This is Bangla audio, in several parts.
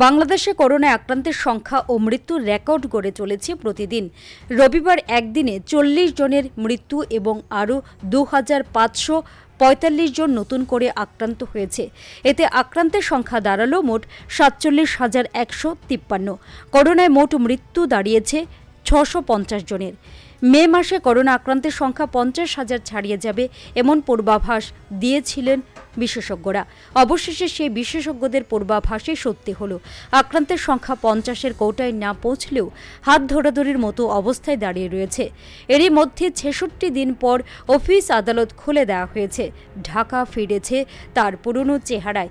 বাংলাদেশে করোনায় আক্রান্তের সংখ্যা ও মৃত্যুর রেকর্ড গড়ে চলেছে প্রতিদিন। রবিবার একদিনে চল্লিশ জনের মৃত্যু এবং আরও দু হাজার পাঁচশো পঁয়তাল্লিশ জন নতুন করে আক্রান্ত হয়েছে। এতে আক্রান্তের সংখ্যা দাঁড়াল মোট সাতচল্লিশ হাজার একশো তিপ্পান্ন। করোনায় মোট মৃত্যু দাঁড়িয়েছে ছশো পঞ্চাশ জনের। মে মাসে করোনা আক্রান্তের সংখ্যা পঞ্চাশ হাজার ছাড়িয়ে যাবে, এমন পূর্বাভাস দিয়েছিলেন বিশেষজ্ঞরা। অবশেষে সেই বিশেষজ্ঞদের পূর্বাভাসই সত্যি হলো। আক্রান্তের সংখ্যা পঞ্চাশের কৌটায় না পৌঁছলেও হাত ধরাধরির মতো অবস্থায় দাঁড়িয়ে রয়েছে। এরই মধ্যে ছেষট্টি দিন পর অফিস আদালত খুলে দেওয়া হয়েছে। ঢাকা ফিরেছে তার পুরনো চেহারায়।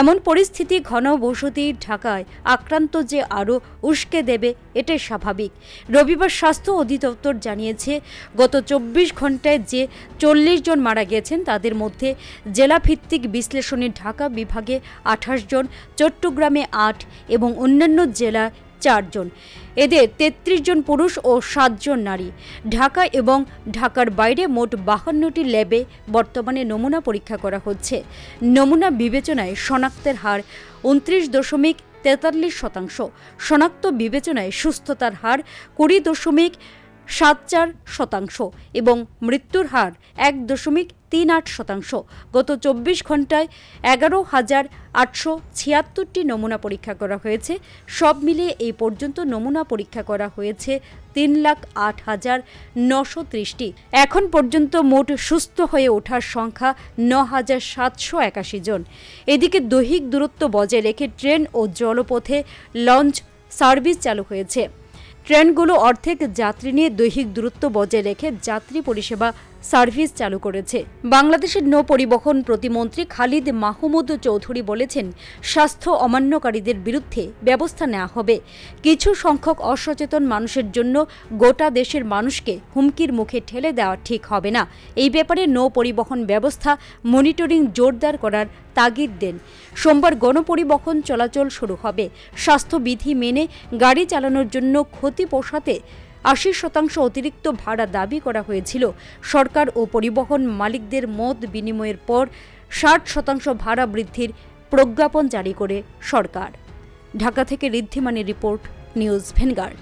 এমন পরিস্থিতি ঘন বসতি ঢাকায় আক্রান্ত যে আরও উস্কে দেবে এটাই স্বাভাবিক। রবিবার স্বাস্থ্য অধিদপ্তর জানিয়েছে, গত চব্বিশ ঘন্টায় যে চল্লিশ জন মারা গেছেন তাদের মধ্যে জেলাভিত্তিক বিশ্লেষণে ঢাকা বিভাগে আঠাশ জন, চট্টগ্রামে আট এবং অন্যান্য জেলায় চারজন। এদের তেত্রিশ জন পুরুষ ও সাতজন নারী। ঢাকা এবং ঢাকার বাইরে মোট বাহান্নটি ল্যাবে বর্তমানে নমুনা পরীক্ষা করা হচ্ছে। নমুনা বিবেচনায় শনাক্তের হার উনত্রিশ দশমিক তেতাল্লিশ শতাংশ। শনাক্ত বিবেচনায় সুস্থতার হার কুড়ি দশমিক সাত চার শতাংশ এবং মৃত্যুর হার এক দশমিক তিন আট শতাংশ। গত চব্বিশ ঘন্টায় এগারো হাজার আটশো ছিয়াত্তরটি নমুনা পরীক্ষা করা হয়েছে। সব মিলিয়ে এই পর্যন্ত নমুনা পরীক্ষা করা হয়েছে তিন লাখ আট হাজার নশো ত্রিশটি। এখন পর্যন্ত মোট সুস্থ হয়ে ওঠার সংখ্যা ন হাজার সাতশো একাশি জন। এদিকে দৈহিক দূরত্ব বজায় রেখে ট্রেন ও জলপথে লঞ্চ সার্ভিস চালু হয়েছে। ট্রেনগুলো অর্ধেক যাত্রী নিয়ে দৈহিক দূরত্ব বজায় রেখে যাত্রী পরিষেবা সার্ভিস চালু করেছে। বাংলাদেশের নৌ পরিবহন প্রতিমন্ত্রী খালিদ মাহমুদ চৌধুরী বলেছেন, স্বাস্থ্য অমান্যকারীদের বিরুদ্ধে ব্যবস্থা নেওয়া হবে। কিছু সংখ্যক অসচেতন মানুষের জন্য গোটা দেশের মানুষকে হুমকির মুখে ঠেলে দেওয়া ঠিক হবে না। এই ব্যাপারে নৌ পরিবহন ব্যবস্থা মনিটরিং জোরদার করার তাগিদ দেন। সোমবার গণপরিবহন চলাচল শুরু হবে। স্বাস্থ্যবিধি মেনে গাড়ি চালানোর জন্য ক্ষতি পোষাতে আশি শতাংশ অতিরিক্ত ভাড়া দাবি করা হয়েছিল। সরকার ও পরিবহন মালিকদের মত বিনিময়ের পর ষাট শতাংশ ভাড়া বৃদ্ধির প্রজ্ঞাপন জারি করে সরকার। ঢাকা থেকে ঋদ্ধিমানের রিপোর্ট, নিউজ ভেনগার্ড।